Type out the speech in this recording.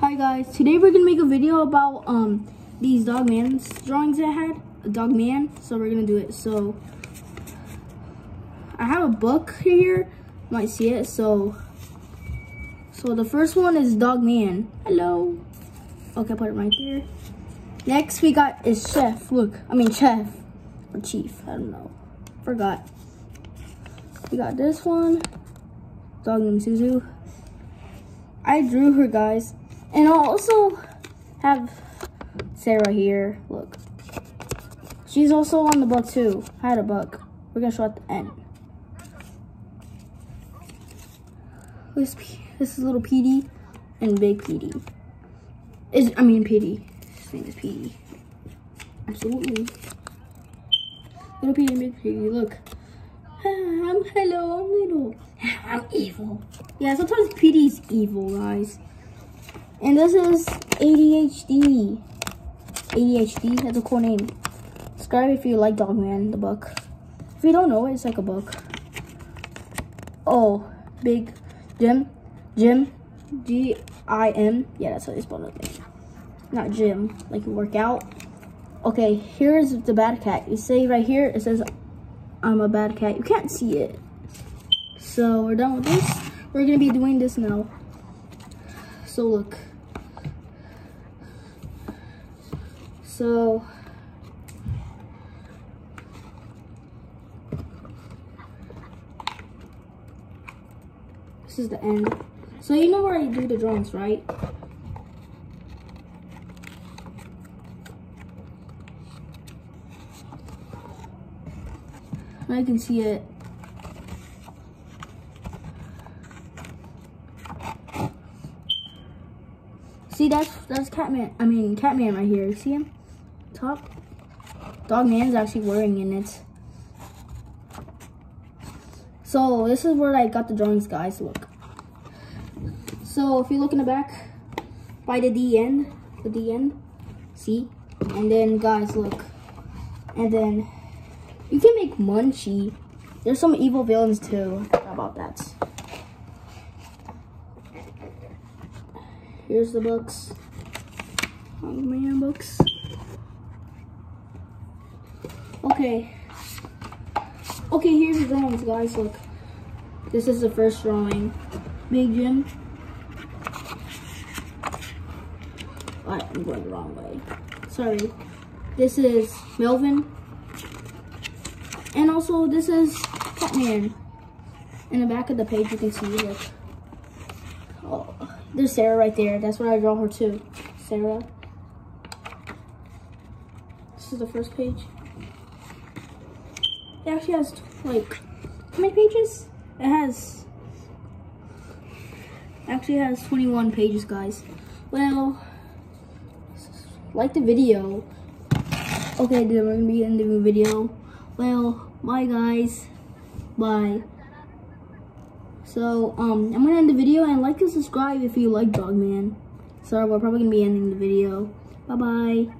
Hi guys, today we're gonna make a video about um these dog man drawings I had, a dog man. So we're gonna do it. So I have a book here, you might see it. So so the first one is dog man. Hello. Okay, put it right there. Next we got is chef. Look, I mean chef or chief. I don't know. Forgot. We got this one, dog named Zuzu. I drew her, guys. And I'll also have Sarah here. Look. She's also on the book, too. I had a book. We're to show at the end. This, this is little Petey and big Petey. Is I mean Petey. His name is Petey. Absolutely. Little Petey and big Petey. Look. I'm hello, I'm little. I'm evil. Yeah, sometimes Petey's evil, guys. And this is ADHD. ADHD, that's a cool name. Subscribe if you like Dogman, the book. If you don't know it, it's like a book. Oh, big Jim. Jim. G-I-M. Yeah, that's how you spell it. Not Jim, like you work out. Okay, here's the bad cat. You say right here, it says, I'm a bad cat. You can't see it. So we're done with this. We're gonna be doing this now. So look. So this is the end. So you know where I do the drawings, right? I can see it. See, that's that's Catman. I mean, Catman right here. You see him? Top. Dog Man's actually wearing in it. So this is where I got the drawings, guys. Look. So if you look in the back, by the D end, the D end, see? And then guys, look. And then you can make Munchie. There's some evil villains too. How about that? Here's the books. Man books. Okay. Okay, here's the drawings, guys. Look. This is the first drawing. Big Jim. I'm going the wrong way. Sorry. This is Melvin. And also, this is Catman. In the back of the page, you can see, look. Oh. There's Sarah right there. That's where I draw her too. Sarah. This is the first page. It actually has, like, how many pages? It has, actually has 21 pages, guys. Well, like the video. Okay, then we're gonna be ending the video. Well, bye, guys. Bye. So, um, I'm gonna end the video and like and subscribe if you like Dogman. So, we're probably gonna be ending the video. Bye-bye.